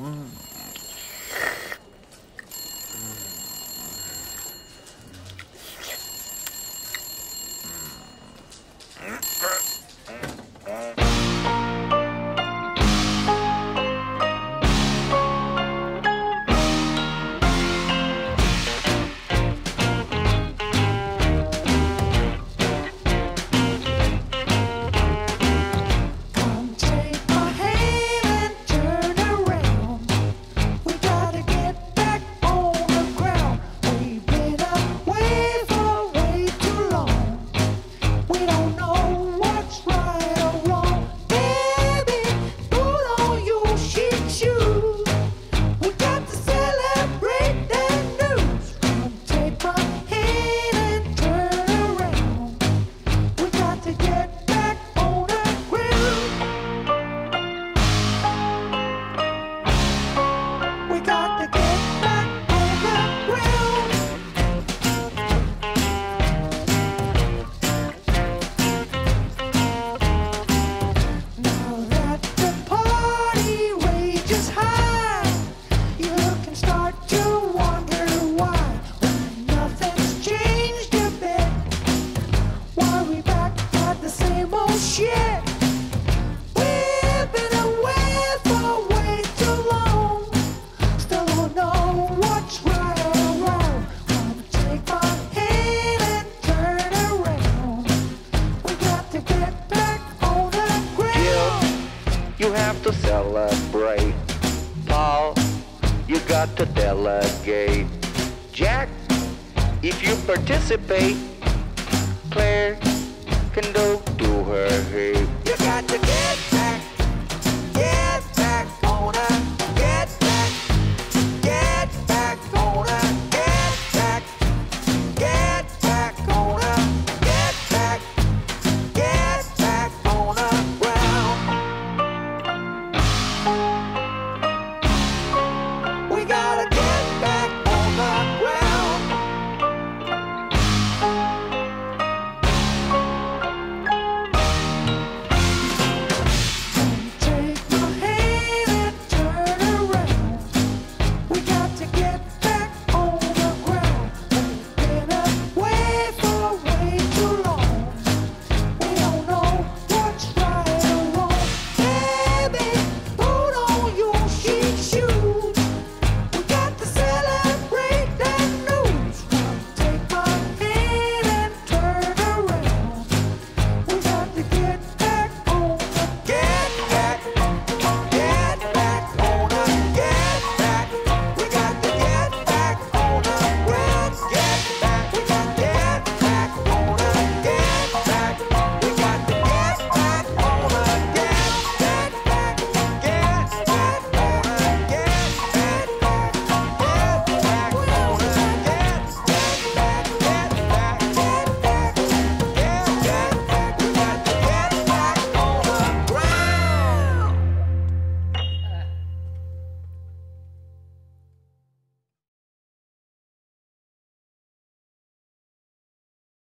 Hum. We've been away for way too long. Still don't know what's right or wrong. Wanna take my and turn around. We got to get back on the ground. You have to celebrate. Paul, you got to delegate. Jack, if you participate, Claire can do